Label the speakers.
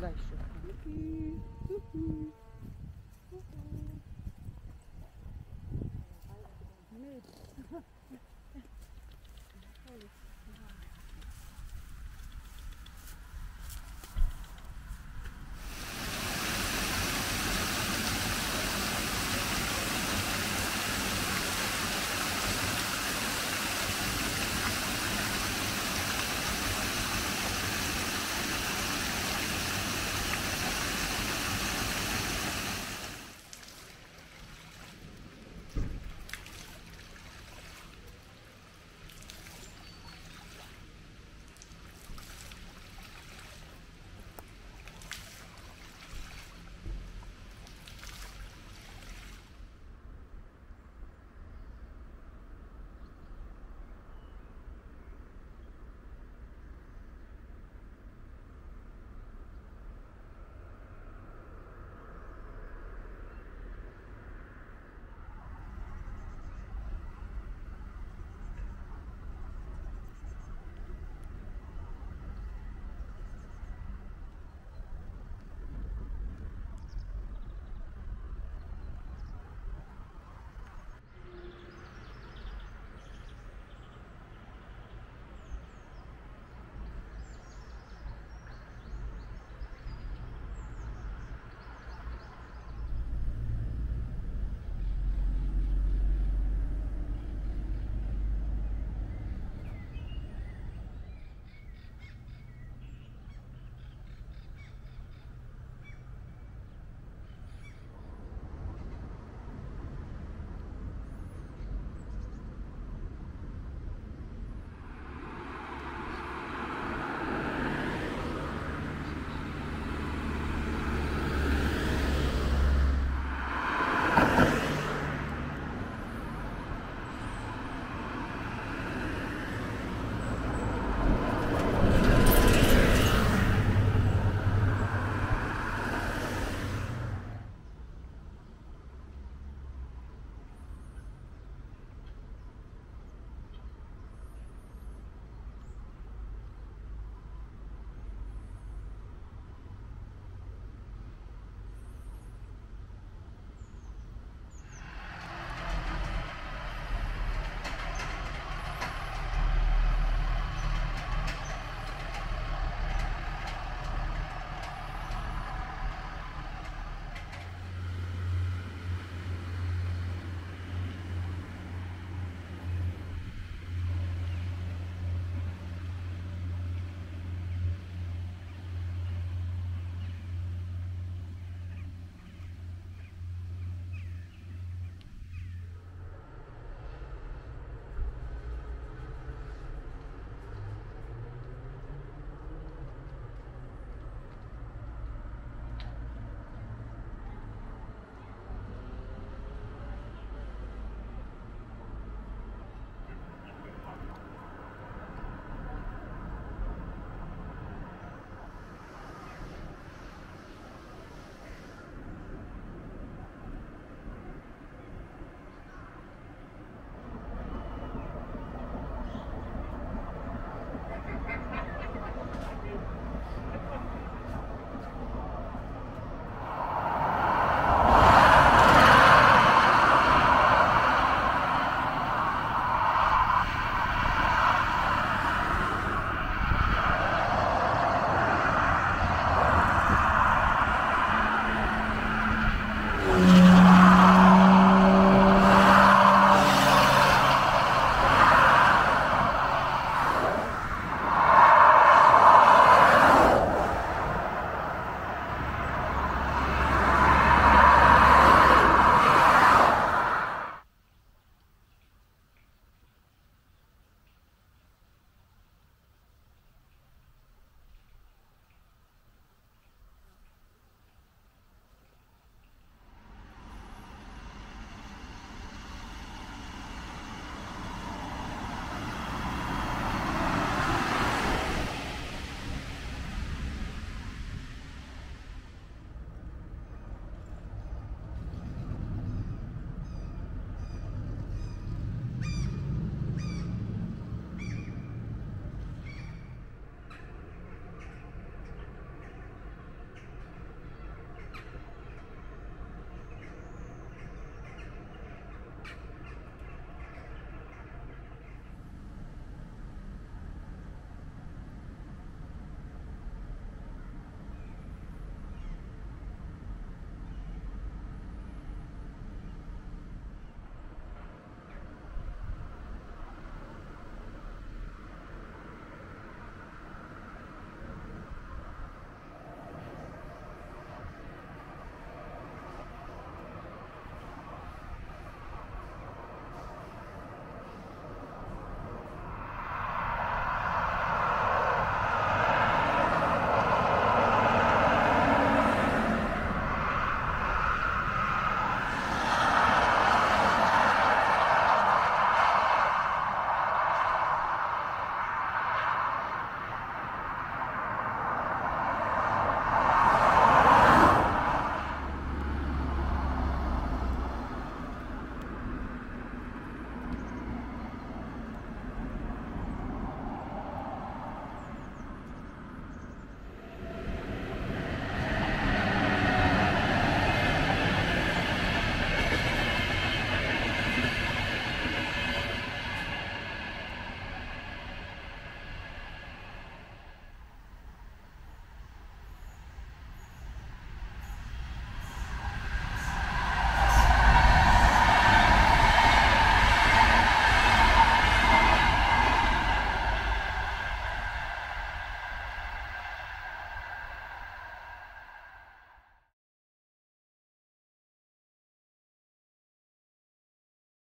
Speaker 1: Дай ще.